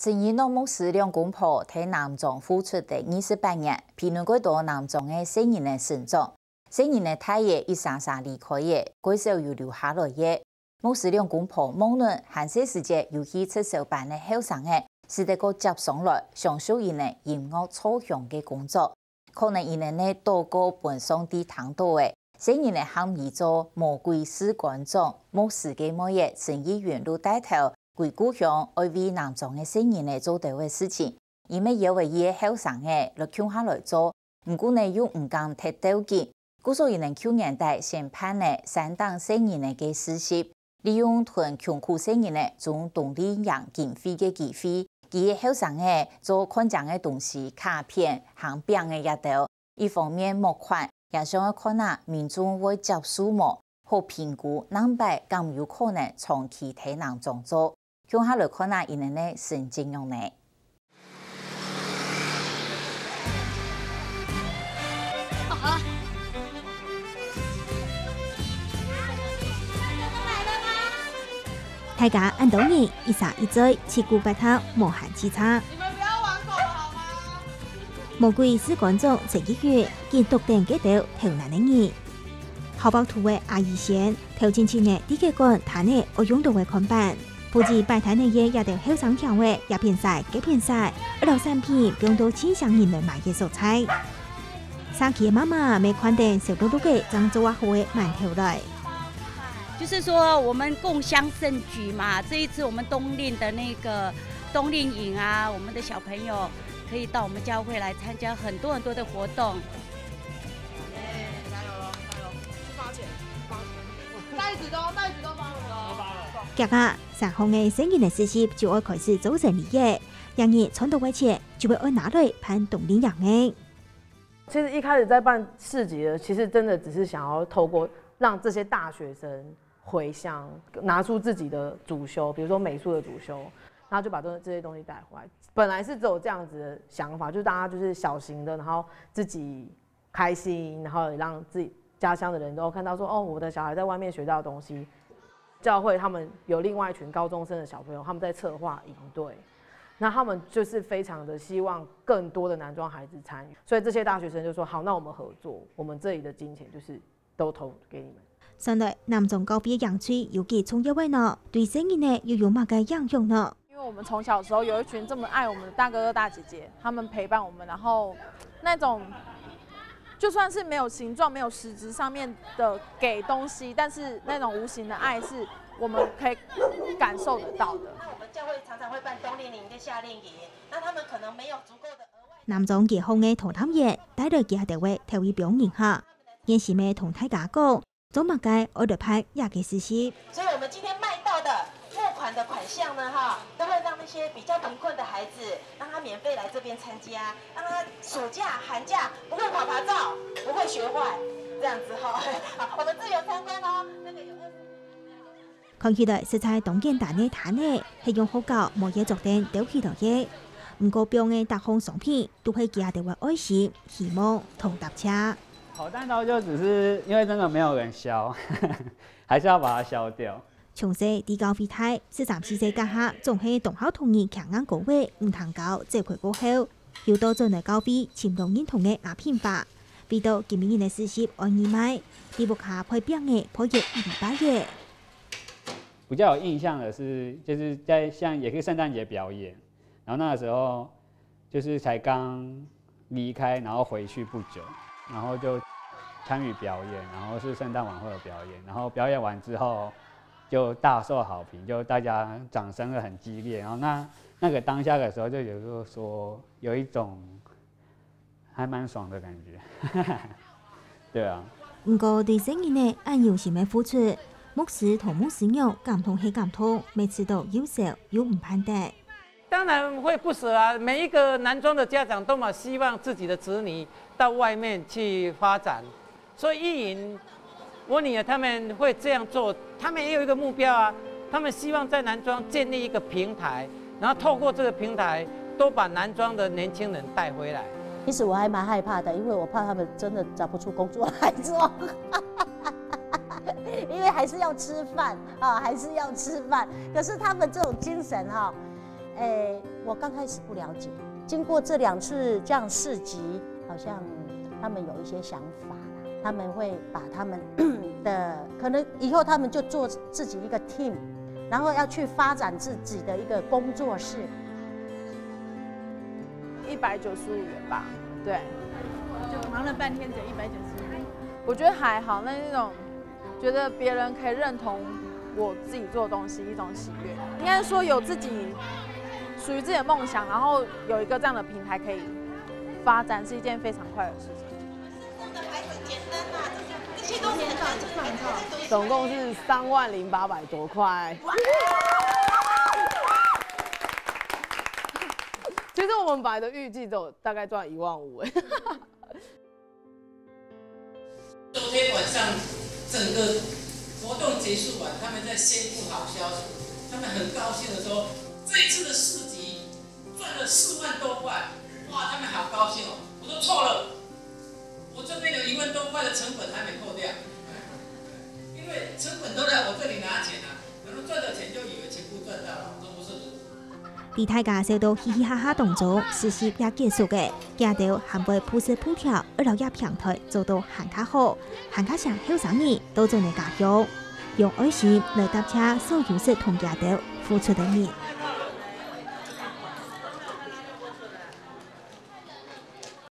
正义诺牧师两公婆替南庄付出的二十八年，评论过多南庄的新人的成长。新人的太爷一闪闪离开的，贵手又留下来的。牧师两公婆梦论寒舍时节游戏出手办的后生的，使得个接上来享受伊呢音乐初香的工作。可能伊呢呢多个本上帝谈到的，新人的含义做魔鬼使观众，牧师嘅某嘢生意原路带头。回故乡，爱为南庄的新人来做对的事情，因为有位伊后生的来抢下来做，唔过呢又唔敢太多见，故所以呢去年代先判呢三档新人的嘅实习，利用屯穷苦新人的从动力养经费嘅机会，伊后生的做看奖的东西卡片、行饼的一道，一方面募款，也想要看下民众会接受么，好评估南北更有可能长期体能中做。向下来看那伊人的神经用呢？大家按多年一沙一追，七股八头，莫喊其他。你们不要玩狗好吗？魔鬼是观众这一月见独定几条头难的人。好包图的阿姨先，头前前的第几个谈的我用到的看板。不止摆摊的嘢也得后生调味，也偏晒，几偏晒，二道产品用到清香人来买嘅蔬菜。三期妈妈没看见小多多嘅漳州话会满头来。就是说我们共襄盛举嘛，这一次我们冬令的那个冬令营啊，我们的小朋友可以到我们教会来参加很多很多的活动。哎，加油喽，加油！去发钱，发钱，袋子都袋子都。发了。今日三号嘅新人的实习就要开始做成理嘅，让人传到位前就会按拿来判冬令营嘅。其实一开始在办市集的，其实真的只是想要透过让这些大学生回乡，拿出自己的主修，比如说美术的主修，然后就把这这些东西带回来。本来是只有这样子的想法，就是大家就是小型的，然后自己开心，然后让自己家乡的人都看到说，哦，我的小孩在外面学到的东西。教会他们有另外一群高中生的小朋友，他们在策划营队，那他们就是非常的希望更多的男装孩子参与，所以这些大学生就说好，那我们合作，我们这里的金钱就是都投给你们。上来南中高毕业养区有几从一位呢？对生意呢又有乜嘅应用呢？因为我们从小时候有一群这么爱我们的大哥哥大姐姐，他们陪伴我们，然后那种。就算是没有形状、没有实质上面的给东西，但是那种无形的爱是我们可以感受得到的。我们教会常常会办冬令营跟夏令营，那他们可能没有足够的额外。南庄结婚嘅头汤嘢，带着其他地位特别表演下，演时咩同大家讲，做乜嘅我哋拍廿嘅实习。所以我们今天卖到的的款项呢，哈，都会让那些比较贫困的孩子，让他免费来这边参加，让他暑假、寒假不会考牌照，不会学坏，这样子哈。好，我们自由参观哦。那个有二。看起来实在当见大呢谈呢，系用好教冇嘢作定丢起头嘅。唔过表嘅大方商品都系其他地位爱心、希望同搭车。好蛋糕就只是因为真的没有人削，还是要把它削掉。从细地高飞太，十三四岁家下，总系同校同意强硬高位唔通教，这块过后，又多做嚟高飞，签到认同嘅阿片法，比到今年嘅实习按二买，地木下配饼嘅配约一礼拜嘅。比较有印象的是，就是在像也是圣诞节表演，然后那个时候就是才刚离开，然后回去不久，然后就参与表演，然后是圣诞晚会的表演，然后表演完之后就大受好评，就大家掌声会很激烈，然后那那个当下的时候就有个说有一种还蛮爽的感觉，对啊。不过对生意呢，按有什么付出？牧师同牧师娘感同系感同，每次都有少有唔盼的。当然会不舍啊！每一个男装的家长都嘛希望自己的子女到外面去发展，所以意淫，我女儿他们会这样做，他们也有一个目标啊，他们希望在男装建立一个平台，然后透过这个平台，都把男装的年轻人带回来。其实我还蛮害怕的，因为我怕他们真的找不出工作来做。因为还是要吃饭啊，还是要吃饭。可是他们这种精神哈，诶，我刚开始不了解，经过这两次这样市集，好像他们有一些想法啦，他们会把他们的可能以后他们就做自己一个 team，然后要去发展自己的一个工作室。一百九十五元吧，对，就忙了半天只一百九十五。我觉得还好，那那种觉得别人可以认同我自己做的东西，一种喜悦。应该说有自己属于自己的梦想，然后有一个这样的平台可以发展，是一件非常快的事情。总共是三万零八百多块。其实我们本来的预计只有大概赚一万五哎。昨天晚上整个活动结束完，他们在宣布好消息，他们很高兴的说，这一次的市集赚了四万多块，哇，他们好高兴哦。我说错了，我这边有一万多块的成本还没扣掉，因为成本都在我这里拿钱啊，然后赚的钱就以为全部赚到了，我说不是。伫大家受到嘻嘻哈哈动作，实习也结束嘅，见到还袂铺设铺条，二楼也平台做到很较好，很较像后生人都做嚟家乡，用爱心来搭车所有识同家头付出的人。